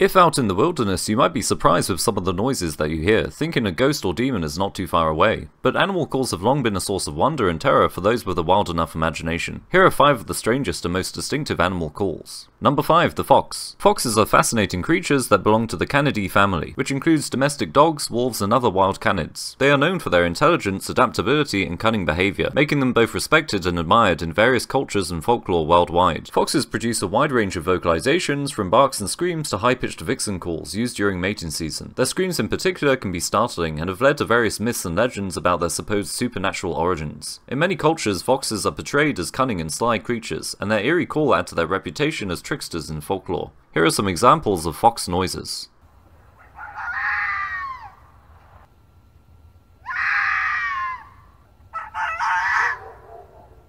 If out in the wilderness, you might be surprised with some of the noises that you hear, thinking a ghost or demon is not too far away. But animal calls have long been a source of wonder and terror for those with a wild enough imagination. Here are 5 of the strangest and most distinctive animal calls. Number 5. The Fox. Foxes are fascinating creatures that belong to the Canidae family, which includes domestic dogs, wolves and other wild canids. They are known for their intelligence, adaptability and cunning behaviour, making them both respected and admired in various cultures and folklore worldwide. Foxes produce a wide range of vocalizations, from barks and screams to high pitched vixen calls used during mating season. Their screams in particular can be startling and have led to various myths and legends about their supposed supernatural origins. In many cultures, foxes are portrayed as cunning and sly creatures, and their eerie call add to their reputation as tricksters in folklore. Here are some examples of fox noises.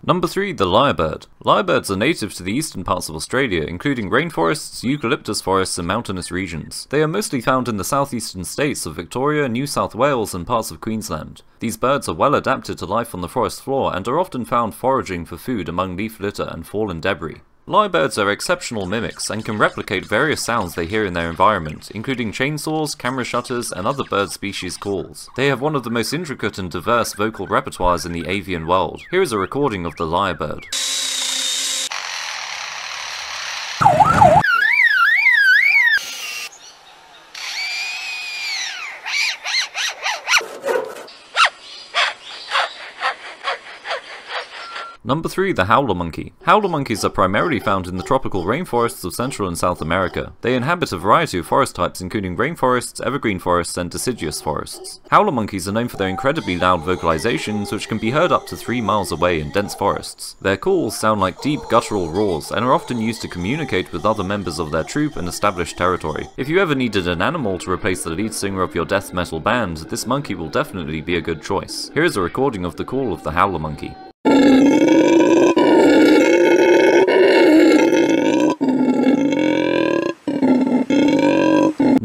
Number 3. The lyrebird. Lyrebirds are native to the eastern parts of Australia, including rainforests, eucalyptus forests and mountainous regions. They are mostly found in the southeastern states of Victoria, New South Wales and parts of Queensland. These birds are well adapted to life on the forest floor and are often found foraging for food among leaf litter and fallen debris. Lyrebirds are exceptional mimics and can replicate various sounds they hear in their environment, including chainsaws, camera shutters, and other bird species calls. They have one of the most intricate and diverse vocal repertoires in the avian world. Here is a recording of the lyrebird. Number 3. The Howler Monkey. Howler monkeys are primarily found in the tropical rainforests of Central and South America. They inhabit a variety of forest types including rainforests, evergreen forests, and deciduous forests. Howler monkeys are known for their incredibly loud vocalizations which can be heard up to 3 miles away in dense forests. Their calls sound like deep guttural roars and are often used to communicate with other members of their troop and establish territory. If you ever needed an animal to replace the lead singer of your death metal band, this monkey will definitely be a good choice. Here is a recording of the call of the Howler monkey.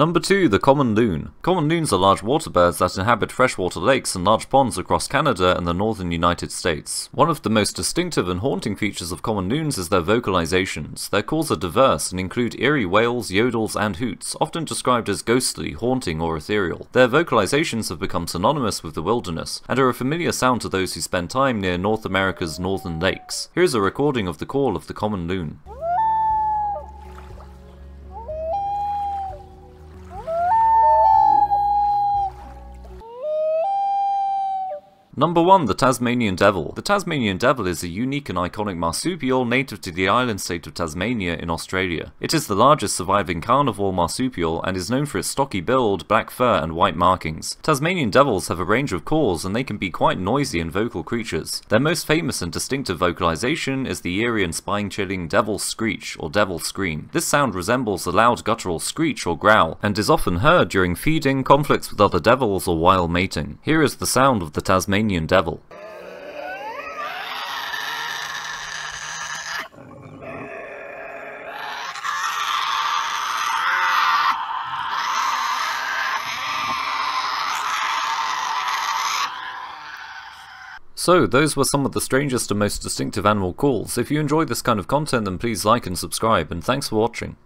Number 2. The Common Loon. Common loons are large water birds that inhabit freshwater lakes and large ponds across Canada and the northern United States. One of the most distinctive and haunting features of common loons is their vocalizations. Their calls are diverse and include eerie wails, yodels, and hoots, often described as ghostly, haunting, or ethereal. Their vocalizations have become synonymous with the wilderness, and are a familiar sound to those who spend time near North America's northern lakes. Here's a recording of the call of the common loon. Number 1. The Tasmanian Devil. The Tasmanian Devil is a unique and iconic marsupial native to the island state of Tasmania in Australia. It is the largest surviving carnivore marsupial and is known for its stocky build, black fur and white markings. Tasmanian devils have a range of calls and they can be quite noisy and vocal creatures. Their most famous and distinctive vocalization is the eerie and spine-chilling devil screech or devil scream. This sound resembles a loud guttural screech or growl and is often heard during feeding, conflicts with other devils or while mating. Here is the sound of the Tasmanian Tasmanian Devil. So, those were some of the strangest and most distinctive animal calls. If you enjoy this kind of content then please like and subscribe, and thanks for watching.